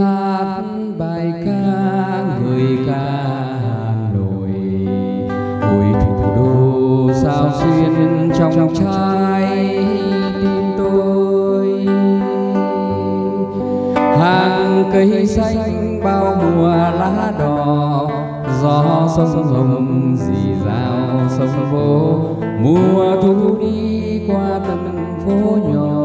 hát bài ca, người ca Hà Nội. Hồi thủ đô sao xuyên trong trái tim tôi? Hàng cây xanh bao mùa lá đỏ, gió sông rồng dì dào sông vô. Mùa thu đi qua tầng phố nhỏ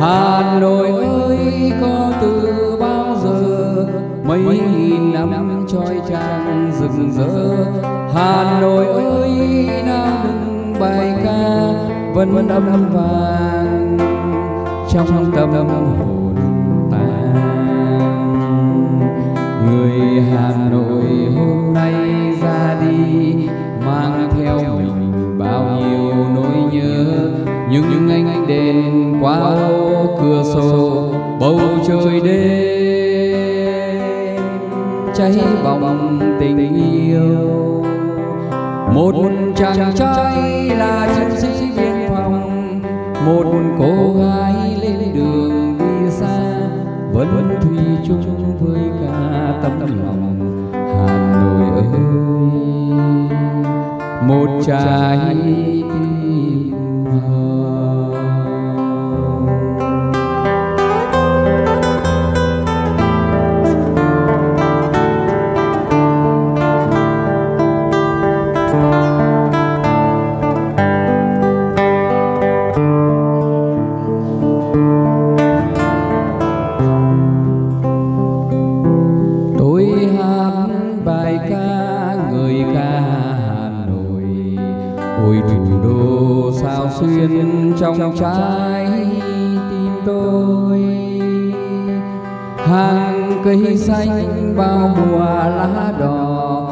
Hà Nội ơi, có từ bao giờ? Mấy nghìn năm trôi trang rực rỡ. Hà Nội ơi nào bài ca, vẫn âm vàng trong tâm hồn. Sầu bầu trời đêm, cháy bỏng tình yêu. Một chàng trai là chiến sĩ biên phòng, một cô gái lên đường đi xa, vẫn thủy chung với cả tấm lòng Hà Nội ơi. Một trái xuyên trong trái tim tôi. Hàng cây xanh bao mùa lá đỏ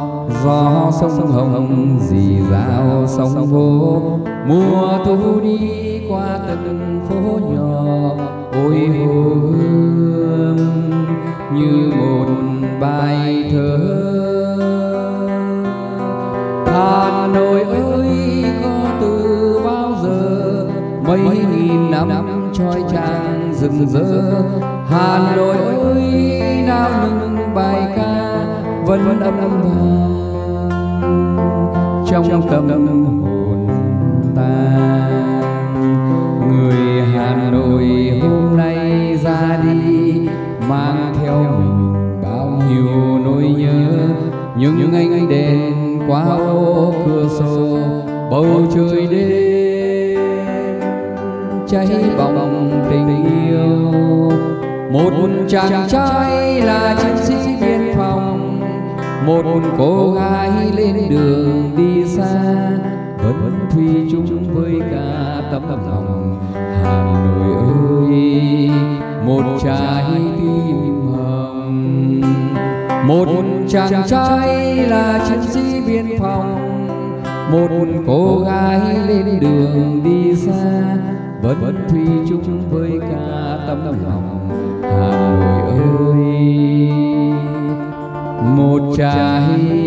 gió sông hồng dì rào sông vô. Mùa thu đi qua từng phố nhỏ ôi hồ hương như một bài thơ. Hà Nội ơi mấy nghìn năm trôi trang rừng rỡ, Hà Nội ơi, nào nâng bài ca, vẫn âm vang. Trong tâm hồn ta người Hà Nội hôm nay ra đi, mang theo mình bao nhiêu nỗi nhớ, những anh bỏng tình yêu. Một chàng trai là chiến sĩ biên phòng. một cô gái lên đường đi xa vẫn thủy chung với cả tấm lòng Hà Nội ơi một trái tim hồng. Một chàng trai là chiến sĩ biên phòng. một cô gái lên đường đi xa vẫn thủy chung với ca tấm lòng Hà Nội ơi. Một trái